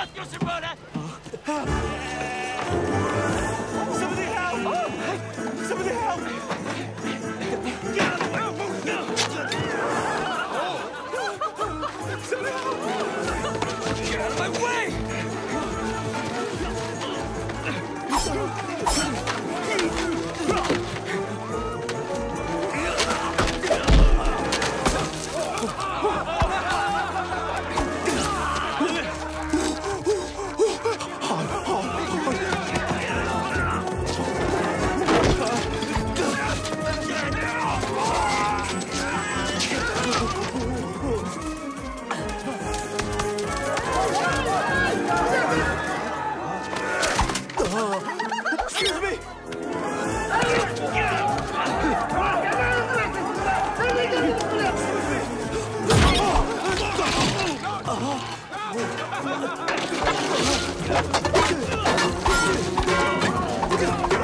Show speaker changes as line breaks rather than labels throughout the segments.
yapıyorsun böyle? Somebody help! Somebody help! Get out! of Somebody help! Let's go.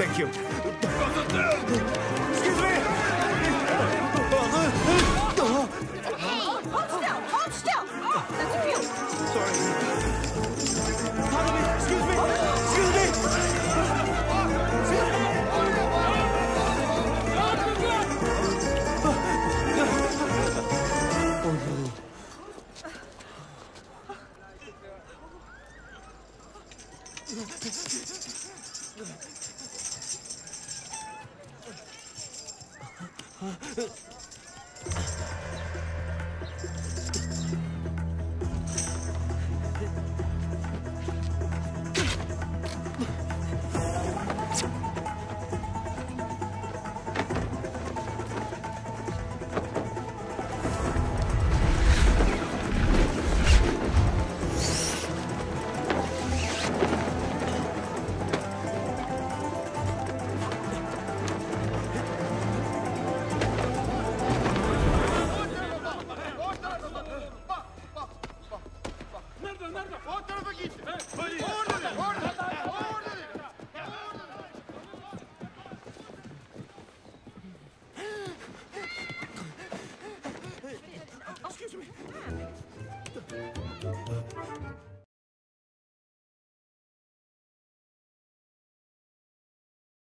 Thank you. Excuse me. Hold still! Hold still! That's a few. Sorry. Pardon me. Huh? Orada, orada. Orada, orada.